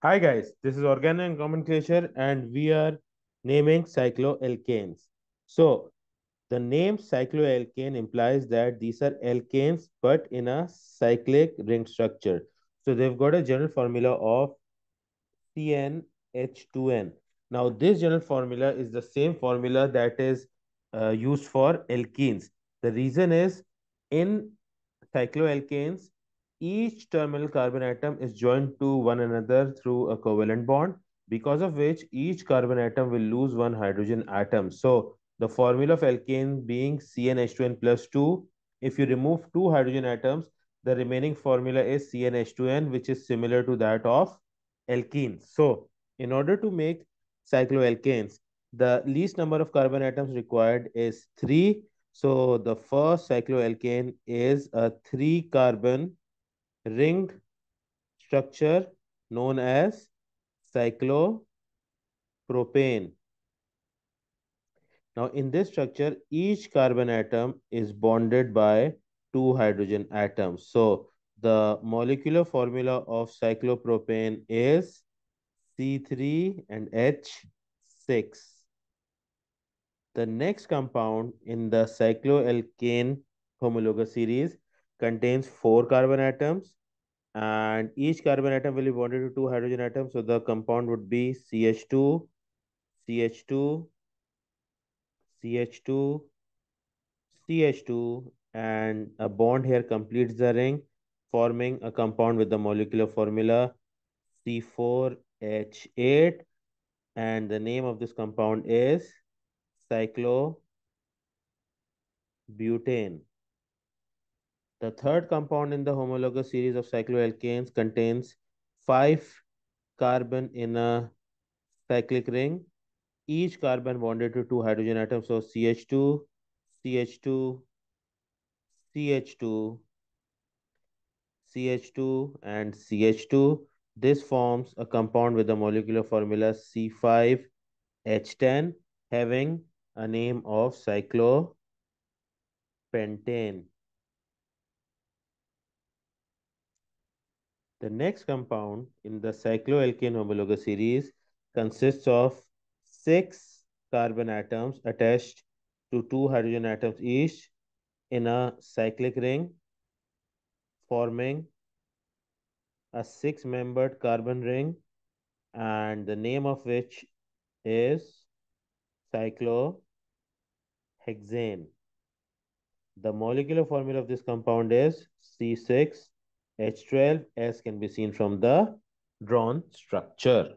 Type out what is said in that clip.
Hi guys, this is Organic Nomenclature and we are naming cycloalkanes. So the name cycloalkane implies that these are alkanes but in a cyclic ring structure. So they've got a general formula of CnH2n. Now this general formula is the same formula that is uh, used for alkenes. The reason is in cycloalkanes, each terminal carbon atom is joined to one another through a covalent bond, because of which each carbon atom will lose one hydrogen atom. So the formula of alkane being CnH2n plus 2, if you remove two hydrogen atoms, the remaining formula is CnH2n, which is similar to that of alkenes. So in order to make cycloalkanes, the least number of carbon atoms required is 3. So the first cycloalkane is a 3 carbon ring structure known as cyclopropane. Now in this structure, each carbon atom is bonded by two hydrogen atoms. So the molecular formula of cyclopropane is C3 and H6. The next compound in the cycloalkane homologous series contains four carbon atoms and each carbon atom will be bonded to two hydrogen atoms. So the compound would be CH2, CH2, CH2, CH2 and a bond here completes the ring forming a compound with the molecular formula C4H8 and the name of this compound is cyclobutane. The third compound in the homologous series of cycloalkanes contains five carbon in a cyclic ring, each carbon bonded to two hydrogen atoms. So CH2, CH2, CH2, CH2, and CH2. This forms a compound with the molecular formula C5H10 having a name of cyclopentane. The next compound in the cycloalkane homologous series consists of six carbon atoms attached to two hydrogen atoms each in a cyclic ring forming a six-membered carbon ring and the name of which is cyclohexane. The molecular formula of this compound is C6 H12 as can be seen from the drawn structure.